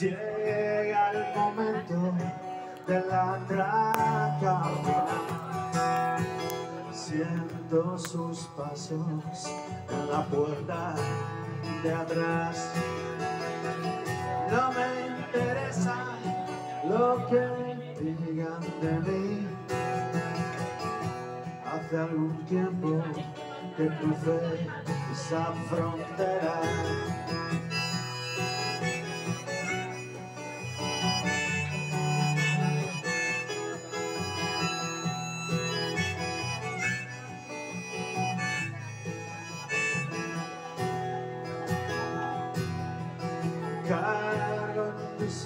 Llega el momento de la traca Siento sus pasos en la puerta de atrás. No me interesa lo que digan de mí. Hace algún tiempo que crucé esa frontera.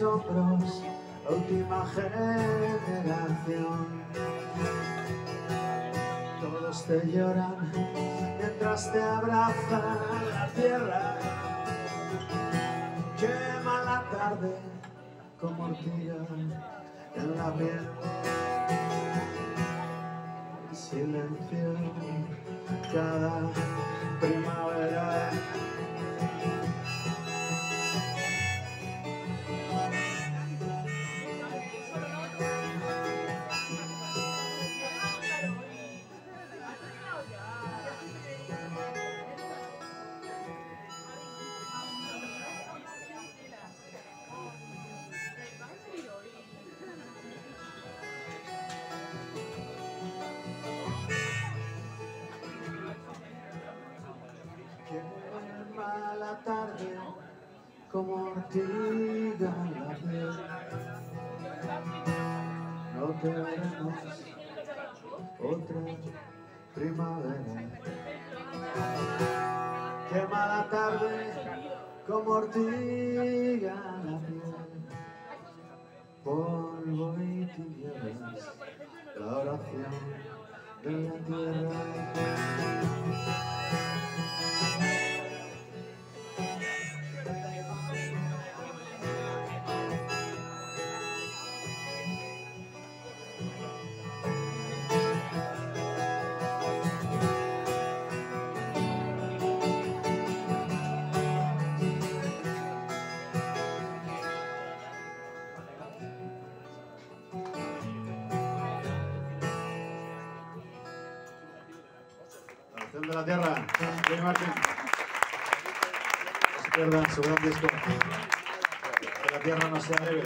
Última generación. Todos te lloran mientras te abrazan la tierra. Quema la tarde como ortiga en la piel. El silencio cada primavera. Tarde como ortiga en la piel. No te veremos otra primavera. Quema la tarde como ortiga en la piel. Polvo y tinieblas, la oración de la tierra. Sean de la tierra. Jenny Martin. No se pierdan su gran disco. Que la tierra no sea leve.